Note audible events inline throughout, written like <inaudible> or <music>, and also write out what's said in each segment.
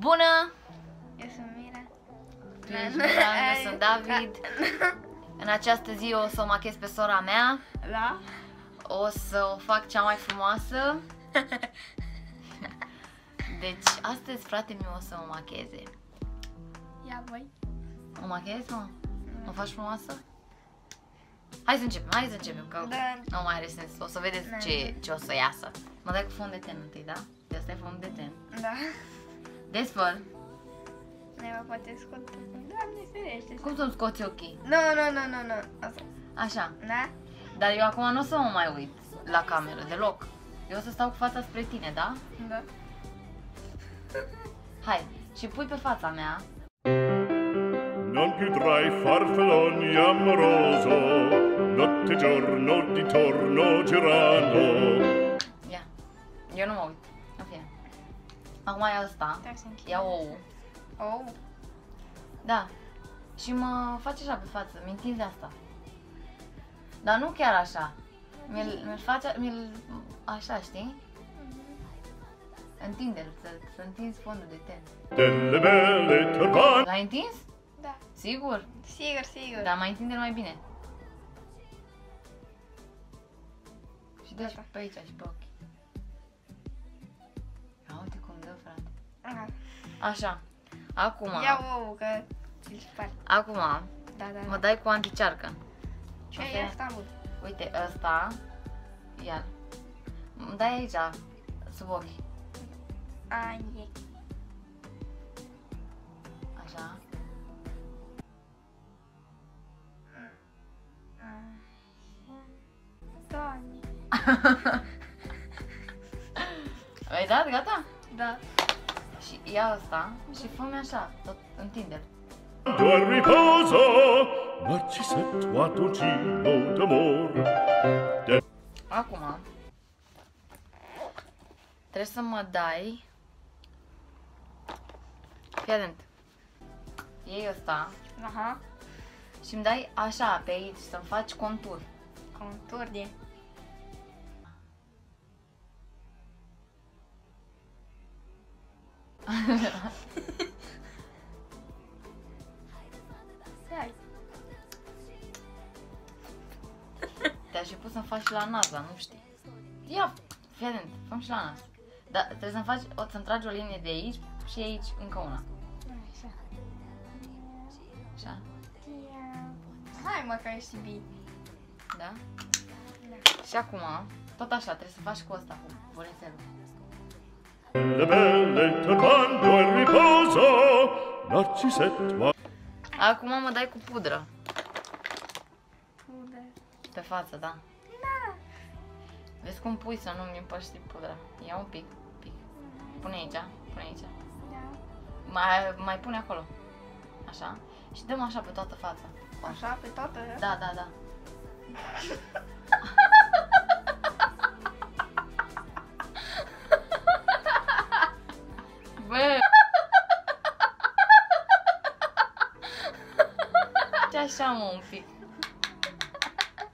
Bună! Eu sunt Mira. Tu ești Mira, <laughs> eu sunt David. În această zi o să o machez pe sora mea. Da? O să o fac cea mai frumoasă. <laughs> Deci, astăzi fratele meu o să mă macheze. Ia voi. O machez, mă? O faci frumoasă? Hai să începem, hai să începem, că Da. nu mai are sens. O să vedeți Da. ce, ce o să iasă. Mă dai cu fond de ten întâi, da? De asta e fond de ten. Da. Desfăl. Ne mă poate scot. Doamne ferește. Cum să-mi scoți ochii? Nu, nu, nu, nu, nu. Asta. Așa. Da? Dar eu acum nu o să mă mai uit la cameră, deloc. Eu o să stau cu fața spre tine, da? Da. <laughs> Hai, și pui pe fața mea. Non più tra i farfalloni amoroso, notte e giorno di torno girano. Ia. Eu nu mă uit. În fine. Acum e asta. Trebuie să închid. Ia ou. Oh. Da. Și mă face așa pe față, mi întinzi asta. Dar nu chiar așa. Mi-l, mi face, mi așa, știi? Întinde-l, să, să întinzi fondul de ten. Delle belle turbane. L-ai întins? Da. Sigur? Sigur, sigur. Dar mai întinde mai bine. Și dă și Gata. pe aici și pe ochi. Aha. Așa. Acum, Ia ouă, că ți-l spart. acum, Da, da, mă da. dai cu anticearcă. Ce asta e e? asta, bă? Uite, ăsta, iar. Îmi dai aici, sub ochi. A, e. Așa. Doamne. <laughs> Ai dat? Gata? Da. Și ia ăsta și fă așa, tot întinde Quando al riposo, Narcisetto Atoncino d'amor. De- Acum, trebuie să mă dai... Fii atent. Iei ăsta Aha. și îmi dai așa pe aici, să-mi faci contur. Contur de... Te-aș fi pus să-mi faci și la nas, dar nu știi. Ia, fii atent, fă și la nas. Dar trebuie să-mi faci, o să-mi tragi o linie de aici și aici încă una. Așa. Așa, Hai mă că ești bine. da? Da. Și acum, tot așa, trebuie să faci cu ăsta, cu bolețelul. Delle belle turbando al riposo, Narcisetto Acum mă dai cu pudră. Pudă. Pe față, da. Da. Vezi cum pui să nu-mi împăști pudra. Ia un pic, pic. Pune aici, pune aici. Da. Mai, mai pune acolo. Așa. Și dăm așa pe toată fața. Așa pe toată? Da, da, da. <laughs> așa, mă, un pic.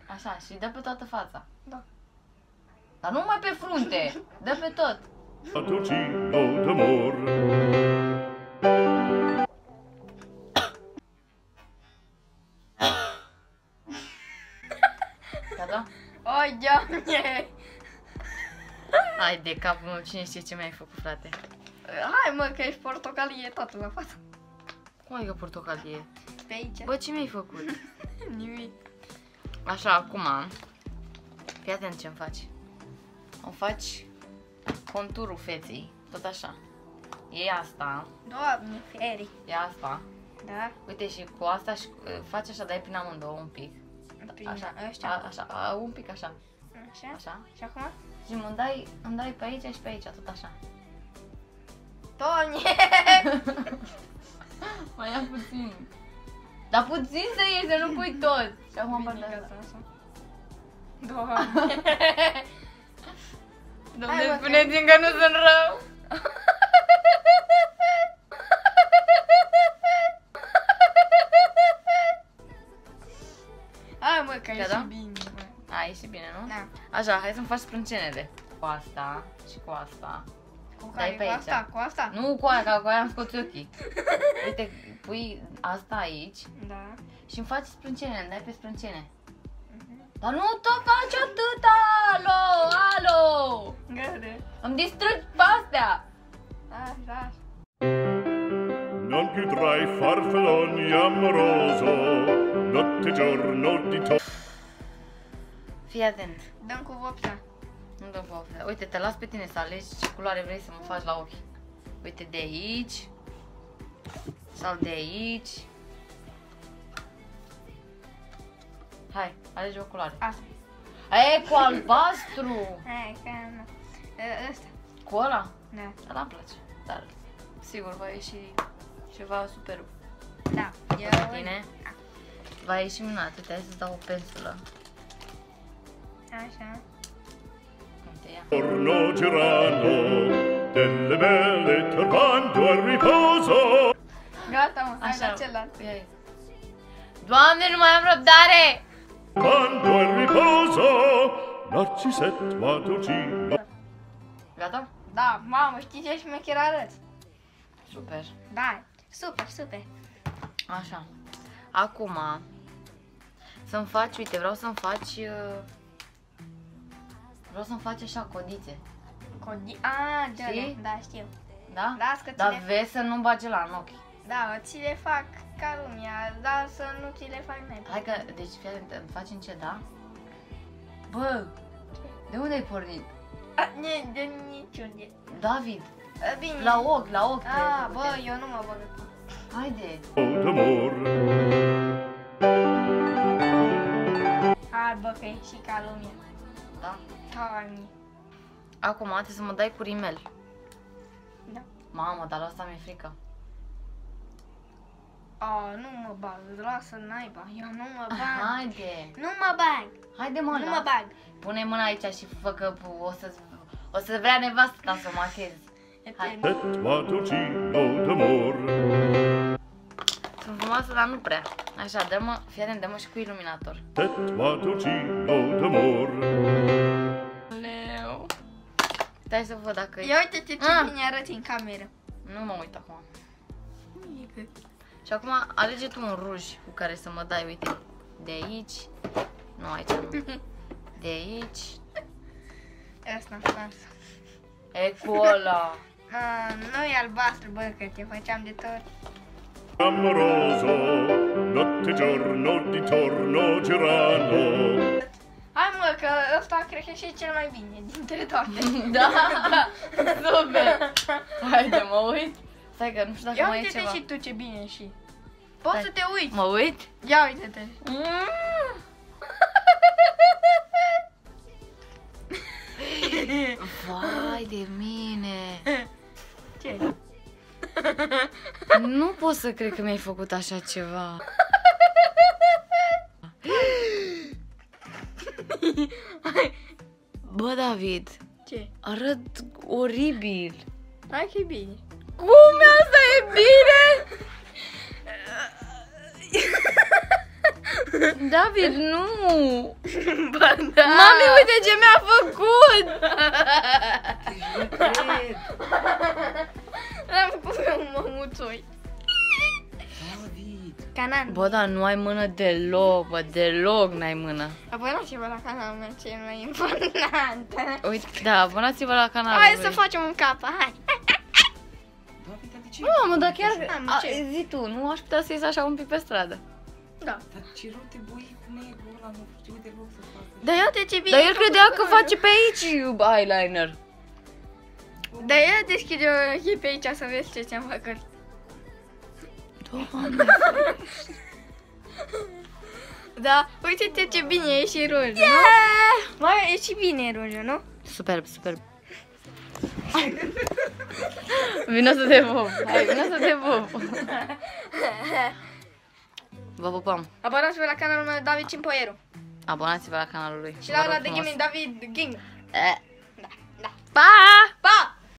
Așa, și dă pe toată fața. Da. Dar nu mai pe frunte, dă pe tot. Atoncino d'amor. Gata? Oi, doamne! Hai de capul meu, cine știe ce mi-ai făcut, frate? Hai mă că ești portocalie toată la față. Cum adică portocalie? Pe aici. Bă, ce mi-ai făcut? <laughs> Nimic. Așa, acum, fii atent ce-mi faci. Îmi faci conturul feței, tot așa. Iei asta, Doamne, feri. ia asta. Da? Uite și cu asta și uh, faci așa, dai prin amândouă un pic. Prin Așa, ăștia. a, așa, a, un pic așa, Așa? așa. Și acum? Și îmi dai, îmi dai pe aici și pe aici, tot așa. Doamne! <laughs> Mai ia puțin. Dar puțin să iei, să nu pui tot. Și acum Bine, partea gata, asta. așa. Doamne! <laughs> Domne, Hai, mă, spuneți-mi că nu sunt rău. Hai mă că Gata? ești bine, mă. A, ieși bine, nu? Da. Așa, hai să-mi faci sprâncenele. Cu asta și cu asta. Cu Cu Dai care? pe Cu aici. asta, cu asta? Nu cu aia, că cu aia am scos ochii. <laughs> Uite, pui asta aici Da. și îmi faci sprâncene, îmi dai pe sprâncene. Mhm. Dar nu tot faci atâta! Alo, alo! Găde. Îmi distrugi pe astea! Așa, așa. Non più tra i farfalloni amoroso, notte e giorno di to... Fii atent. Dăm cu vopsea. Nu dă pe Uite, te las pe tine să alegi ce culoare vrei să mă faci la ochi. Uite, de aici. Sau de aici. Hai, alege o culoare. Asta. E, cu albastru! <laughs> Hai, că nu. E, Ăsta. Cu ăla? Da. Ăla îmi place. Dar, sigur, va ieși ceva superb. Da. Eu... Bine? Va ieși minunat. Uite, hai să-ți dau o pensulă. Așa. Uite, ia. Giorno girano, delle belle turbando al riposo. Gata, mă, hai la Așa. celălalt. Ia, ia. Doamne, nu mai am răbdare! Quando al riposo, Narcisetto Adugino. Gata? Da, mamă, știi ce șmecher arăt? Super. Da, super, super. Așa. Acum, să-mi faci, uite, vreau să-mi faci... uh, Vreau să-mi faci așa codițe, Codi... A, de Știi? alea, da, știu. da? Las că ți Dar le... vezi să nu bage la în ochi. Da, ți le fac ca lumea, dar să nu ți le fac mai Hai că, deci, fii atent, îmi faci încet, da? Bă, de unde ai pornit? A, ne, de niciunde. David, A, Bine. la ochi, la ochi. A, trebuie bă, făcute. eu nu mă bag acum. Haide. d'amor. Hai, bă, că e și ca lumea. Da? Doamne. Acum trebuie să mă dai cu rimel. Da. Mamă, dar la asta mi-e frică. A, nu mă bag, lasă naiba, eu nu mă bag. Haide. Nu mă bag, Haide, mă, nu la- mă bag. Pune mâna aici și fă că o să, o să vrea nevastă ta să o machezi. Hai. Setto Adugino d'amor. Sunt frumoasă, dar nu prea. Așa, dă-mă, fii atent, dă-mă și cu iluminator. Setto Adugino d'amor. Leu. Stai să văd dacă Ia uite ce Ah. bine arăți în cameră. Nu mă uit acum. Și acum alege tu un ruj cu care să mă dai, uite. De aici. Nu, aici nu. <laughs> De aici. Asta, asta. E cu ăla. A, nu e albastru, bă, că te făceam de tot. Amoroso, notte e giorno di torno girano. Cred că e și cel mai bine dintre toate. <laughs> Da, super. Haide, mă uit. Stai că nu știu dacă Ia mai e uite-te ceva. și tu ce bine și. Poți Stai. să te uiți. Mă uit? Ia uite-te. Mm. Vai de mine. Ce? Nu pot să cred că mi-ai făcut așa ceva. Bă, David, Ce? arăt oribil. Hai că e bine. Cum asta e bine? David, nu! Ba da. Mami, uite ce mi-a făcut! L-am făcut pe un mămuțoi. Canan. Bă, dar nu ai mână deloc, bă, deloc n-ai mână. Abonați-vă la canalul meu cel mai important. Uite, da, abonați-vă la canalul Hai lui. să facem un cap, hai. Nu, mă, dar chiar... Am, A, ce? zi tu, nu aș putea să ies așa un pic pe stradă. Da. Dar ce rău te bui cu negru ăla, nu știu deloc să facă. Dar ia uite ce bine Dar el e credea făcut că cu face pe aici eyeliner. mine. Dar ia deschide o ochii pe aici să vezi ce ți-am făcut. Doamne. <laughs> Da, uite-te ce bine e și rujul, yeah! nu? Mai e și bine rujul, nu? Superb, superb. Vino să te pup. Hai, vino să te pup. Vă pupăm. Abonați-vă la canalul meu David Cimpoieru. Abonați-vă la canalul lui. Și Vă la rog ăla de frumos. gaming David Ging. Eh. Da, da. Pa! Pa!